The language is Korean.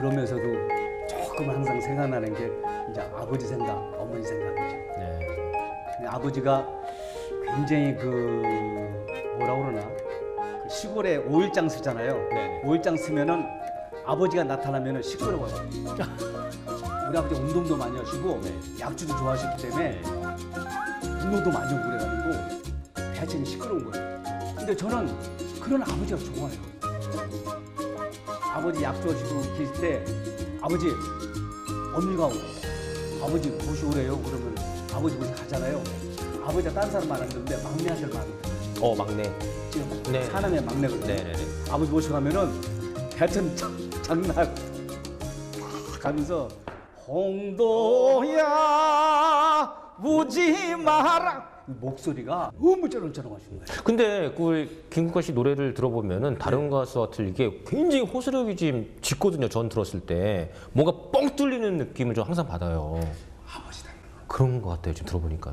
그러면서도 조금 항상 생각나는 게 이제 아버지 생각, 어머니 생각이죠. 네. 근데 아버지가 굉장히 그 뭐라 그러나 그 시골에 오일장 쓰잖아요. 네. 오일장 쓰면은 아버지가 나타나면은 시끄러워요. 우리 아버지 운동도 많이 하시고 네. 약주도 좋아하셨기 때문에 운동도 많이 하고 그래가지고 대체는 시끄러운 거예요. 근데 저는 그런 아버지가 좋아요. 아버지 약주 하시고 계실 때 아버지 어미가 아버지 무엇이 오래요? 그러면 아버지 무엇이 가잖아요. 아버지가 딴 사람 많았는데 막내 아들 많은데 어 막내. 지금 네. 사남의 막내거든요. 네네네. 아버지 모시고 가면은 대천 장난 가면서 홍도야 우지 마라 목소리가 너무 쩌렁쩌렁하신 거예요. 근데 그 김국화 씨 노래를 들어보면은 다른 가수와 틀리게 굉장히 호소력이 좀 짙거든요. 전 들었을 때 뭔가 뻥 뚫리는 느낌을 좀 항상 받아요. 아버지 닮은 그런 것 같아요. 지금 들어보니까.